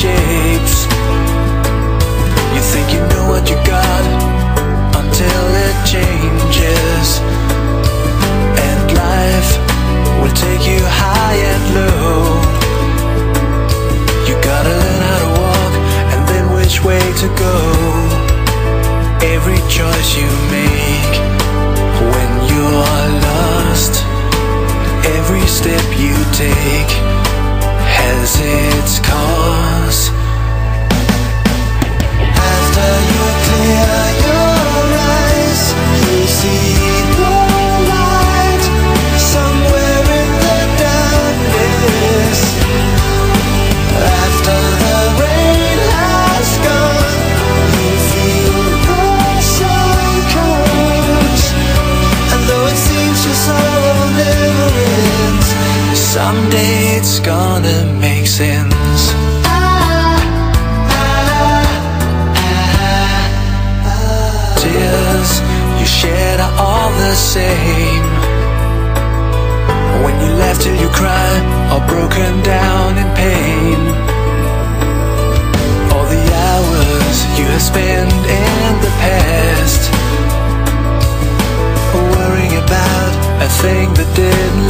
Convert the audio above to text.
shapes. You think you know what you got until it changes. And life will take you high and low. You gotta learn how to walk and then which way to go. Every choice you make when you're lost, every step you take its cause. After you clear your eyes, you see the light somewhere in the darkness. After the rain has gone, you feel the sun comes. And though it seems your sorrow never ends, someday it's gonna sense. Tears you shed are all the same. When you laugh till you cry, or broken down in pain. All the hours you have spent in the past, worrying about a thing that didn't